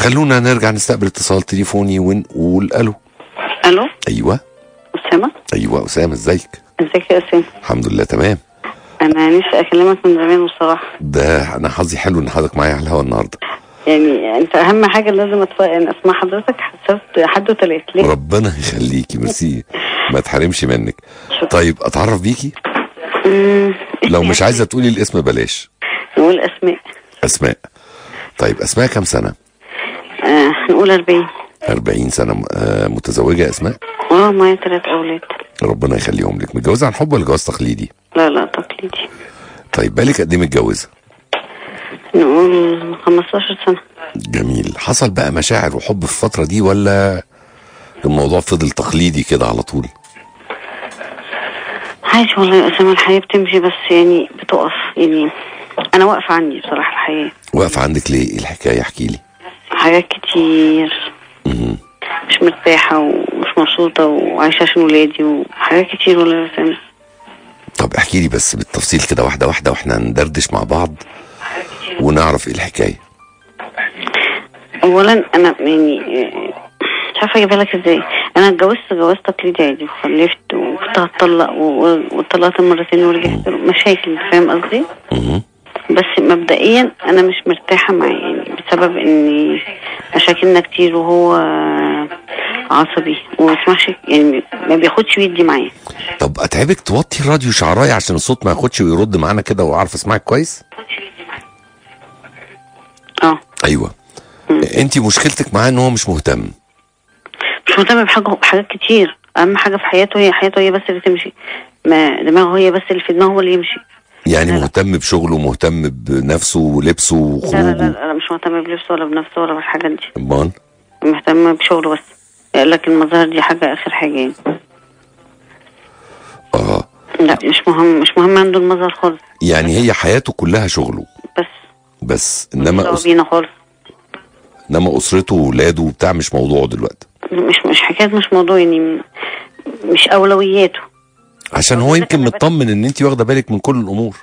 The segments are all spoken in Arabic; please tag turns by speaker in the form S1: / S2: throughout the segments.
S1: خلونا نرجع نستقبل اتصال تليفوني ونقول ألو.
S2: ألو؟
S1: أيوه.
S2: أسامة؟
S1: أيوه أسامة إزيك؟
S2: إزيك يا أسامة؟
S1: الحمد لله تمام.
S2: أنا نفسي أكلمك من زمان بصراحة.
S1: ده أنا حظي حلو إن حضرتك معايا على الهوا النهارده.
S2: يعني أنت أهم حاجة لازم أسمع حضرتك حسبت حد وتلات ليه؟
S1: ربنا يخليكي ميرسي. ما تحرمش منك.
S2: شكرا.
S1: طيب أتعرف بيكي؟ لو مش عايزة تقولي الاسم بلاش.
S2: نقول أسماء.
S1: أسماء. طيب أسماء كام
S2: سنة؟ نقول 40
S1: 40 سنة آه متزوجة يا أسماء؟
S2: آه معايا ثلاث أولاد.
S1: ربنا يخليهم لك. متجوزة عن حب ولا جواز تقليدي؟
S2: لا لا تقليدي.
S1: طيب بالك قد إيه متجوزة؟
S2: نقول 15 سنة.
S1: جميل. حصل بقى مشاعر وحب في الفترة دي ولا الموضوع فضل تقليدي كده على طول؟
S2: عايش والله يا أسامة الحياة بتمشي بس يعني بتقف. يعني أنا واقفة عندي بصراحة الحياة.
S1: واقفة عندك ليه؟ إيه الحكاية؟ احكي لي.
S2: حاجات كتير. مش مرتاحة ومش مبسوطة وعايشة عشان ولادي وحاجات كتير والله يا اسامه
S1: طب احكي لي بس بالتفصيل كده واحدة واحدة وإحنا ندردش مع بعض ونعرف إيه الحكاية.
S2: اولا أنا يعني مش عارفة أجيبها لك إزاي. أنا اتجوزت جواز تقليدي عادي وخلفت وكنت هتطلق واتطلقت مرتين ورجعت مشاكل فاهم قصدي. بس مبدئيا أنا مش مرتاحة معاه يعني بسبب ان مشاكلنا كتير وهو عصبي. وما يسمعش يعني ما بياخدش ويدي معايا.
S1: طب أتعبك توطي الراديو شعرايه عشان الصوت ما ياخدش ويرد معانا كده وأعرف أسمعك كويس؟
S2: آه.
S1: أيوه. انت مشكلتك معاه إن هو مش مهتم.
S2: مش مهتم بحاجة بحاجات كتير. أهم حاجة في حياته هي حياته هي بس اللي تمشي. ما دماغه هي بس اللي في دماغه هو اللي يمشي.
S1: يعني. مهتم بشغله مهتم بنفسه ولبسه
S2: لا لا لا,
S1: وخروجه؟
S2: لا مش مهتم بلبسه ولا بنفسه ولا بالحاجات دي.
S1: أمال؟
S2: مهتم بشغله بس. لكن المظاهر دي حاجة آخر حاجة يعني.
S1: آه.
S2: لا مش مهم مش مهم عنده المظهر خالص.
S1: يعني هي حياته كلها شغله.
S2: بس.
S1: بس
S2: إنما
S1: أس...
S2: بينا خالص.
S1: إنما أسرته وولاده وبتاع مش موضوعه دلوقتي.
S2: مش مش حكاية مش موضوع يعني مش أولوياته.
S1: عشان هو يمكن مطمن إن انت واخدة بالك من كل الأمور.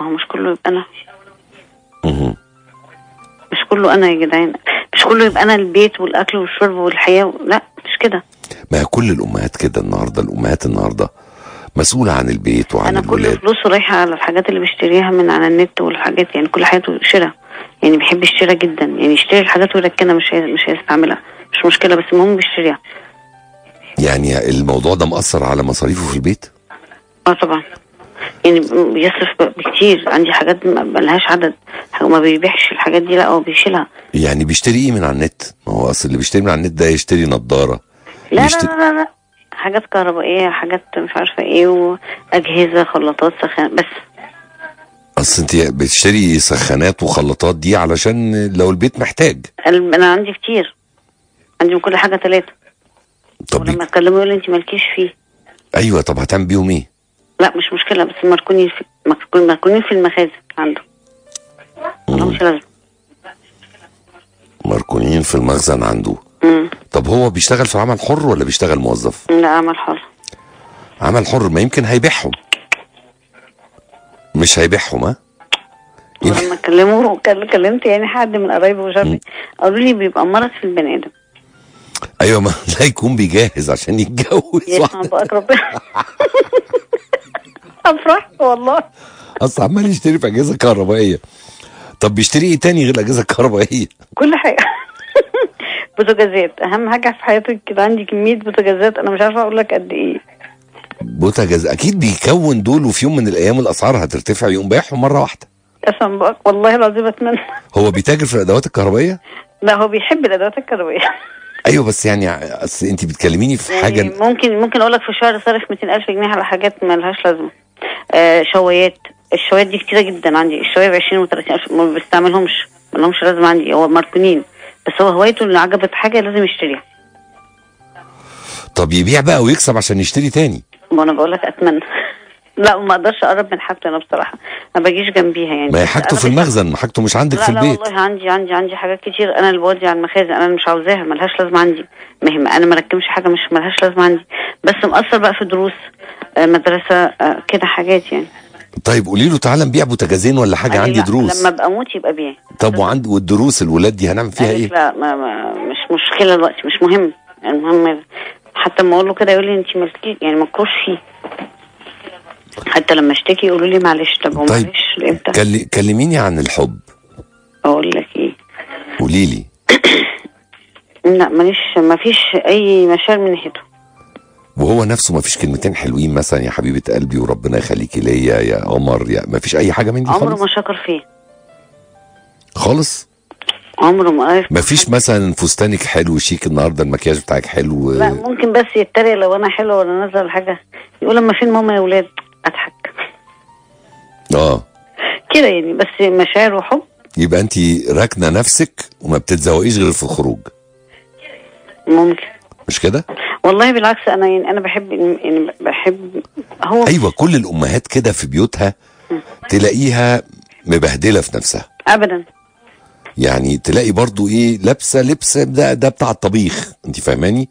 S2: ما هو مش كله يبقى أنا.
S1: مهم.
S2: مش كله أنا يا جدعان. مش كله يبقى أنا البيت والأكل والشرب والحياة لا مش كده.
S1: ما هي كل الأمهات كده النهارده الأمهات النهارده مسؤولة عن البيت وعن
S2: أنا كل
S1: الولاد.
S2: فلوسه رايحة على الحاجات اللي بيشتريها من على النت والحاجات يعني كل حياته شراء. يعني بيحب الشراء جدا. يعني يشتري الحاجات ويركنها مش هي مش هيستعملها. مش مشكلة بس المهم بيشتريها
S1: يعني الموضوع ده مأثر على مصاريفه في البيت؟
S2: آه طبعا. يعني بيصرف بكتير. عندي حاجات ما ما لهاش عدد. حاجة ما بيبيعش الحاجات دي لا هو بيشيلها.
S1: يعني بيشتري إيه من على النت؟ ما هو أصل اللي بيشتري من على النت ده يشتري نظاره
S2: لا لا
S1: يشتري
S2: لا لا, لا. حاجات كهربائية حاجات مش عارفة إيه وأجهزة خلاطات سخان بس.
S1: أصل أنت بتشتري سخانات وخلاطات دي علشان لو البيت محتاج.
S2: أنا عندي كتير. عندي من كل حاجة ثلاثة
S1: طب
S2: ولما
S1: بي...
S2: اتكلموا يقولوا أنت مالكيش فيه.
S1: أيوه طب هتعمل بيهم إيه؟
S2: لا مش مشكلة بس مركونين في مركون- مركونين في المخازن عنده ملهمش لازمة.
S1: مركونين في المخزن عنده.
S2: مم.
S1: طب هو بيشتغل في عمل حر ولا بيشتغل موظف؟
S2: لا عمل حر.
S1: عمل حر ما يمكن هيبيعهم. مش هيبيعهم ها؟ يمكن
S2: ولما كلموا كل- كلمت يعني حد من قرايبي وشافني. قالوا لي بيبقى مرض في البني آدم.
S1: أيوه ما لا يكون بيجهز عشان يتجوز.
S2: بقى ربنا أفرح؟ والله.
S1: أصل عمال يشتري في أجهزة كهربائية. طب بيشتري إيه تاني غير الأجهزة الكهربائية؟
S2: كل حاجة. بوتاجازات. أهم حاجة في حياتي كده عندي كمية بوتاجازات. أنا مش عارفة أقول لك قد إيه.
S1: بوتاجاز أكيد بيكون دول وفي يوم من الأيام الأسعار هترتفع يقوم بايعهم مرة واحدة.
S2: قسم بقى والله العظيم أتمنى.
S1: هو بيتاجر في الأدوات الكهربائية؟
S2: لا هو بيحب الأدوات الكهربائية.
S1: أيوه بس يعني أصل انت بتكلميني في
S2: يعني
S1: حاجة.
S2: ممكن ممكن أقول لك في الشهر صارف 200000 جنيه على حاجات ما لهاش لازمة. شوايات. الشوايات دي كتيرة جدا عندي الشواية ب 20 و 30 ألف ما بستعملهمش ما لهمش لازمة عندي هو مركونين بس هو هوايته اللي عجبت حاجة لازم يشتريها.
S1: طب يبيع بقى ويكسب عشان يشتري تاني.
S2: ما أنا بقول لك أتمنى. لا ما أقدرش اقرب من حاجته أنا بصراحة. ما باجيش جنبيها يعني.
S1: ما هي حاجته في المخزن حاجته مش عندك
S2: لا
S1: في
S2: لا
S1: البيت.
S2: والله عندي عندي عندي حاجات كتير. أنا اللي بودي على المخازن أنا مش عاوزاها ملهاش لازمة عندي. ما هي أنا ما ركبش حاجة مش ملهاش لازمة عندي. بس مأثر بقى في دروس آه، مدرسة آه، كده حاجات يعني.
S1: طيب قولي له تعالى نبيع بوتاجازين ولا
S2: حاجة لي
S1: عندي
S2: لا،
S1: دروس.
S2: لما أبقى أموت يبقى بيع
S1: طب وعند والدروس الولاد دي هنعمل فيها
S2: لك
S1: إيه؟
S2: لا ما ما مش مشكلة دلوقتي مش مهم. المهم حتى لما أقول له كده يقول لي انت مالكي يعني مالكوش فيه حتى لما اشتكي يقولوا لي معلش طب
S1: طيب.
S2: إمتى
S1: كل... كلميني عن الحب.
S2: أقول لك إيه؟
S1: قولي لي.
S2: لا ماليش ما فيش أي مشاعر من ناحيته.
S1: وهو نفسه ما فيش كلمتين حلوين مثلا يا حبيبة قلبي وربنا يخليكي ليا يا قمر يا ما فيش أي حاجة من دي
S2: عمره ما شكر فيه
S1: خالص؟
S2: عمره ما عرف
S1: ما فيش مثلا فستانك حلو شيك النهارده المكياج بتاعك حلو
S2: لا ممكن بس يتريق لو أنا حلوة ولا نازلة حاجة. يقول لما فين ماما يا ولاد؟ أضحك.
S1: آه.
S2: كده يعني بس مشاعر وحب.
S1: يبقى انت راكنة نفسك وما بتتزوقيش غير في الخروج.
S2: ممكن.
S1: مش كده؟
S2: والله بالعكس أنا يعني أنا بحب يعني بحب هو
S1: أيوه كل الأمهات كده في بيوتها تلاقيها مبهدلة في نفسها.
S2: ابدا.
S1: يعني تلاقي برضو إيه لابسة لبس ده ده بتاع الطبيخ انت فاهماني؟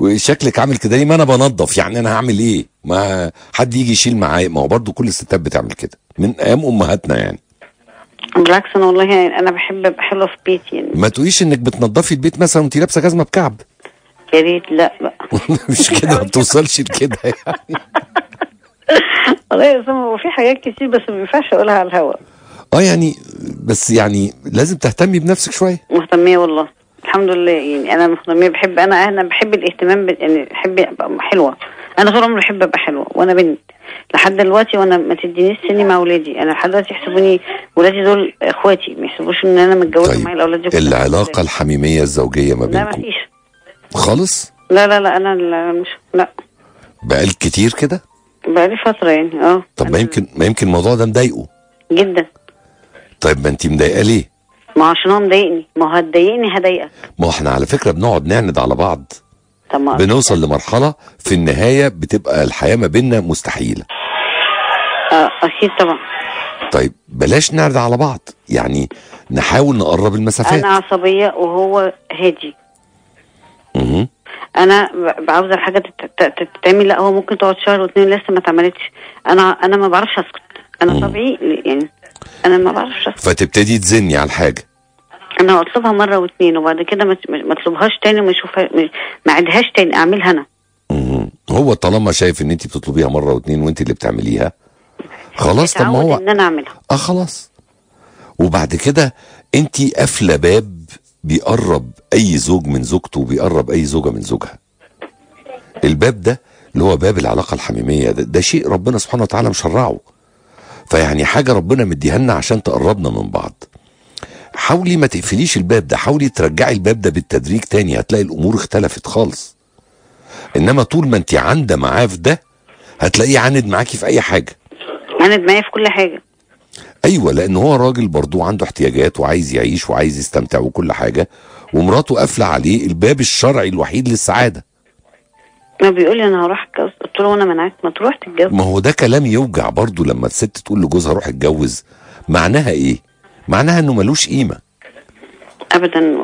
S1: وشكلك عامل كده ليه ما أنا بنظف؟ يعني أنا هعمل إيه؟ ما حد يجي يشيل معايا؟ ما هو برضو كل الستات بتعمل كده من أيام أمهاتنا يعني.
S2: بالعكس أنا والله يعني أنا بحب ابقى حلوة في بيتي يعني.
S1: ما تقوليش إنك بتنظفي البيت مثلا وانت لابسة جزمة بكعب.
S2: يا ريت لا بقى.
S1: مش كده ما بتوصلش لكده يعني.
S2: والله يا اسامه هو في حاجات كتير بس ما ينفعش أقولها على الهوا.
S1: آه يعني بس يعني لازم تهتمي بنفسك شوية.
S2: مهتمية والله. الحمد لله يعني أنا مهتمية بحب أنا أنا بحب الاهتمام ب... يعني بحب أبقى حلوة. أنا طول عمري بحب أبقى حلوة وأنا بنت. لحد دلوقتي وأنا ما تدينيش سني مع اولادي أنا لحد دلوقتي يحسبوني ولادي دول إخواتي ما يحسبوش إن أنا متجوزة
S1: طيب
S2: معايا الأولاد دي.
S1: العلاقة الحميمية الزوجية ما
S2: لا ما
S1: بينكم؟
S2: فيش.
S1: خالص؟
S2: لا لا لا أنا لا مش لا.
S1: بقالك كتير كده؟
S2: بقالي فترة يعني آه.
S1: طب ما يمكن ما يمكن الموضوع ده مضايقه.
S2: جدا.
S1: طيب ما انت مضايقة ليه؟
S2: ما هو عشان هو مضايقني؟ ما هو هتضايقني هضايقك
S1: ما إحنا على فكرة بنقعد نعند على بعض.
S2: طب ما
S1: بنوصل لمرحلة في النهاية بتبقى الحياة ما بيننا مستحيلة.
S2: آه أكيد طبعا.
S1: طيب بلاش نعرض على بعض. يعني نحاول نقرب المسافات.
S2: أنا عصبية وهو هادي.
S1: مهم.
S2: أنا عاوزة الحاجة تت- تت- تتعمل. لا هو ممكن تقعد شهر واتنين لسه ما اتعملتش. أنا أنا ما بعرفش أسكت. أنا طبيعي يعني أنا ما بعرفش
S1: فتبتدي تزني على الحاجة.
S2: أنا أطلبها مرة واتنين وبعد كده ما ما أطلبهاش تاني وما اشوفها ما- أعيدهاش تاني أعملها
S1: أنا. هو طالما شايف إن انت بتطلبيها مرة واتنين وانت اللي بتعمليها خلاص طب ما هو
S2: إن أنا أعملها.
S1: آه خلاص. وبعد كده انت قافلة باب بيقرب أي زوج من زوجته وبيقرب أي زوجة من زوجها. الباب ده اللي هو باب العلاقة الحميمية ده, ده شيء ربنا سبحانه وتعالى مشرعه. فيعني حاجة ربنا مديها لنا عشان تقربنا من بعض. حاولي ما تقفليش الباب ده حاولي ترجعي الباب ده بالتدريج تاني هتلاقي الأمور اختلفت خالص. إنما طول ما انت عانده معاه في ده هتلاقيه عاند معاكي في أي حاجة.
S2: عاند معايا في كل حاجة.
S1: أيوه لأن هو راجل برضو عنده احتياجات وعايز يعيش وعايز يستمتع وكل حاجة ومراته قافلة عليه الباب الشرعي الوحيد
S2: للسعادة. بيقول لي أنا هروح أتجوز. قلت له وأنا منعك ما تروح تتجوز.
S1: ما هو ده كلام يوجع برضو لما الست تقول لجوزها روح اتجوز. معناها إيه؟ معناها إنه ملوش قيمة.
S2: ابدا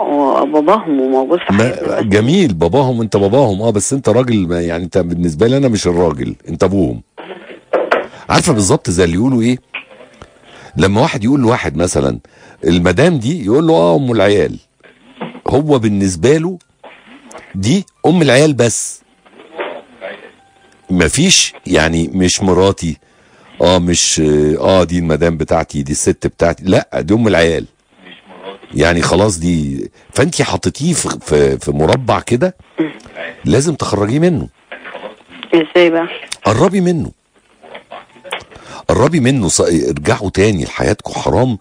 S2: وباباهم وموجود في حياتنا بس.
S1: جميل. باباهم انت باباهم. آه بس أنت راجل ما- يعني أنت بالنسبة لي أنا مش الراجل. أنت أبوهم. عارفة بالظبط زي اللي يقولوا إيه؟ لما واحد يقول لواحد مثلا المدام دي يقول له آه أم العيال. هو بالنسبة له دي أم العيال بس. مفيش يعني مش مراتي. آه مش آه دي المدام بتاعتي دي الست بتاعتي. لا دي أم العيال. يعني خلاص دي فانت حطيتيه في في, مربع كده لازم تخرجيه منه.
S2: إزاي بقى؟
S1: قربي منه. قربي منه. ارجعوا تاني. لحياتكم حرام.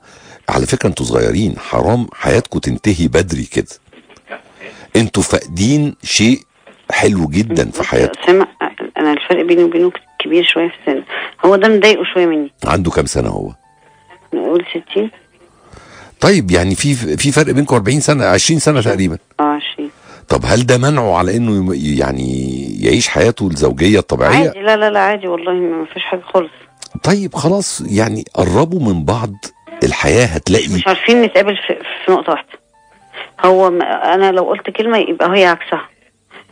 S1: على فكرة أنتوا صغيرين. حرام حياتكم تنتهي بدري كده. أنتوا فاقدين شيء حلو جدا في حياتكم.
S2: سامع أنا الفرق بيني وبينه كبير شوية في السن. هو ده مضايقه شوية مني.
S1: عنده كام سنة هو؟
S2: نقول 60
S1: طيب يعني في في فرق بينكم 40 سنة 20 سنة تقريبا.
S2: آه 20
S1: طب هل ده منعه على إنه يعني يعيش حياته الزوجية الطبيعية؟
S2: عادي لا لا لا عادي والله ما فيش حاجة خالص.
S1: طيب خلاص يعني قربوا من بعض الحياة هتلاقي
S2: مش عارفين نتقابل في, في نقطة واحدة. هو أنا لو قلت كلمة يبقى هي عكسها.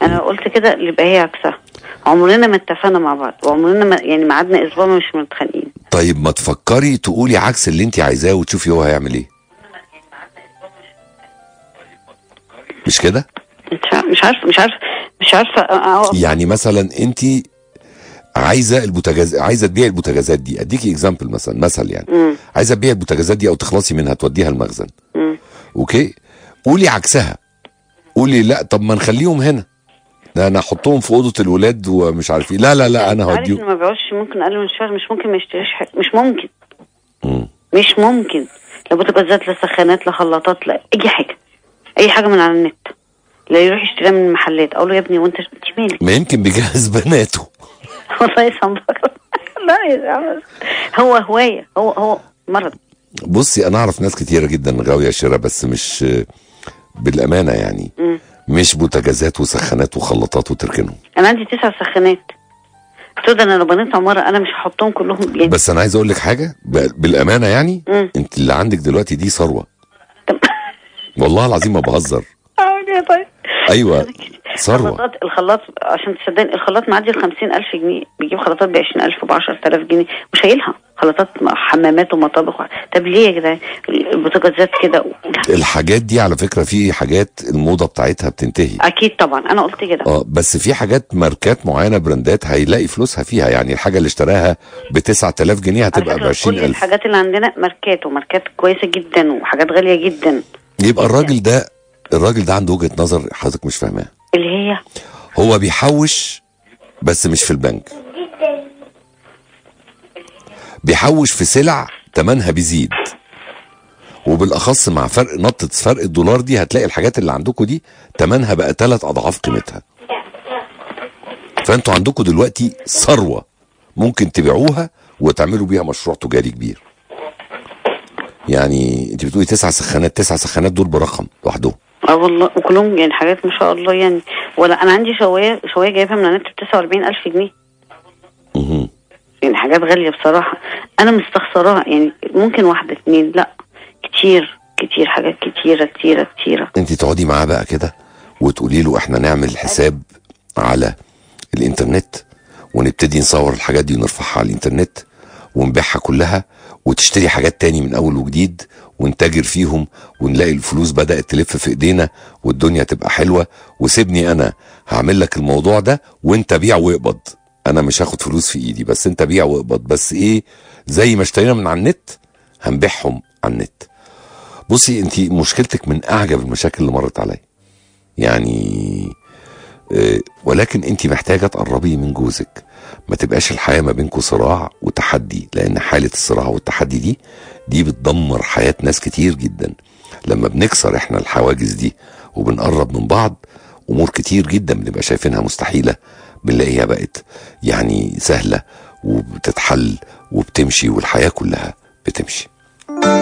S2: أنا لو قلت كده يبقى هي عكسها. عمرنا ما اتفقنا مع بعض. وعمرنا ما يعني ما قعدنا أسبوع مش متخانقين.
S1: طيب ما تفكري تقولي عكس اللي انت عايزاه وتشوفي هو هيعمل إيه. مش كده؟
S2: مش عارفه مش عارفه مش عارفة
S1: يعني مثلا انت عايزة البوتاجاز عايزة تبيعي البوتاجازات دي. أديكي example مثلا مثل يعني. عايزة تبيعي البوتاجازات دي أو تخلصي منها توديها المخزن. أوكي؟ قولي عكسها. قولي لا طب ما نخليهم هنا. ده أنا احطهم في أوضة الولاد ومش عارف إيه. لا لا لا
S2: أنا
S1: هوديهم.
S2: ما بيعوزش ممكن أقل من الشهر مش ممكن ما يشتريش حاجة مش ممكن.
S1: مم.
S2: مش ممكن. لا بوتاجازات لا سخانات لا خلاطات لا أي حاجة. أي حاجة من على النت. لا يروح يشتريها من المحلات. أقول له يا ابني وانت أنت مالك؟
S1: ما يمكن بيجهز بناته.
S2: والله يسامحك لا يا. هو هواية. هو هو مرض.
S1: بصي أنا أعرف ناس كتيرة جدا غاوية شراء بس مش بالأمانة يعني.
S2: مم.
S1: مش بوتاجازات وسخانات وخلاطات وتركنهم.
S2: أنا عندي تسع سخانات. ده أنا لو بنيت عماره أنا مش هحطهم كلهم يعني.
S1: بس أنا عايز أقول لك حاجة بالأمانة يعني
S2: مم.
S1: أنت اللي عندك دلوقتي دي
S2: ثروة.
S1: والله العظيم ما بهزر.
S2: إيه طيب؟
S1: أيوه. ثروة.
S2: الخلاطات الخلاط عشان تصدقني الخلاط معدي ال 50000 جنيه. بيجيب خلاطات ب 20000 ب 10000 جنيه. وشايلها خلاطات حمامات ومطابخ. طب ليه يا جدعان؟ البوتاجازات كده.
S1: الحاجات دي على فكرة في حاجات الموضة بتاعتها بتنتهي.
S2: أكيد طبعا. أنا قلت كده.
S1: آه بس في حاجات ماركات معينة براندات هيلاقي فلوسها فيها. يعني الحاجة اللي اشتراها ب 9000 جنيه هتبقى ب
S2: فكرة كل
S1: 20000
S2: الحاجات اللي عندنا ماركات وماركات كويسة جدا وحاجات غالية جدا.
S1: يبقى الراجل ده الراجل ده عنده وجهة نظر حضرتك مش فاهماها.
S2: اللي هي؟
S1: هو بيحوش بس مش في البنك. بيحوش في سلع تمنها بيزيد. وبالأخص مع فرق نطة فرق الدولار دي هتلاقي الحاجات اللي عندكم دي تمنها بقى ثلاث أضعاف قيمتها. فأنتوا عندكم دلوقتي ثروة ممكن تبيعوها وتعملوا بيها مشروع تجاري كبير. يعني انت بتقولي تسع سخانات تسع سخانات دول برقم لوحدهم.
S2: آه والله وكلهم يعني حاجات ما شاء الله يعني. ولا أنا عندي شواية شواية جايبها من النت ب 49000 جنيه.
S1: مهم.
S2: يعني حاجات غالية بصراحة. أنا مستخسراها يعني ممكن واحدة اتنين لأ. كتير كتير حاجات كتيرة كتيرة كتيرة.
S1: انت تقعدي معاه بقى كده وتقولي له إحنا نعمل حساب على الإنترنت ونبتدي نصور الحاجات دي ونرفعها على الإنترنت. ونبيعها كلها وتشتري حاجات تاني من أول وجديد ونتاجر فيهم ونلاقي الفلوس بدأت تلف في إيدينا والدنيا تبقى حلوة. وسيبني أنا هعمل لك الموضوع ده وأنت بيع واقبض. أنا مش هاخد فلوس في إيدي بس أنت بيع واقبض. بس إيه؟ زي ما اشترينا من على النت هنبيعهم على النت. بصي انت مشكلتك من أعجب المشاكل اللي مرت عليا. يعني ولكن انت محتاجة تقربي من جوزك. ما تبقاش الحياة ما بينكم صراع وتحدي لأن حالة الصراع والتحدي دي دي بتدمر حياة ناس كتير جدا. لما بنكسر إحنا الحواجز دي وبنقرب من بعض أمور كتير جدا بنبقى شايفينها مستحيلة بنلاقيها بقت يعني سهلة وبتتحل وبتمشي والحياة كلها بتمشي.